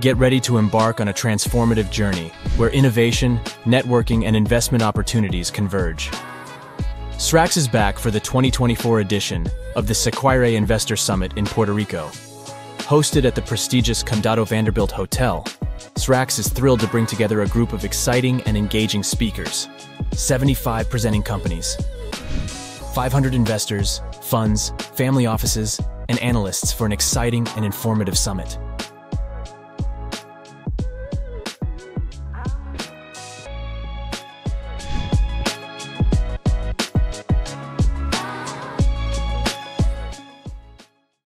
Get ready to embark on a transformative journey where innovation, networking, and investment opportunities converge. SRAX is back for the 2024 edition of the Sequire Investor Summit in Puerto Rico. Hosted at the prestigious Condado Vanderbilt Hotel, SRAX is thrilled to bring together a group of exciting and engaging speakers 75 presenting companies, 500 investors, funds, family offices, and analysts for an exciting and informative summit.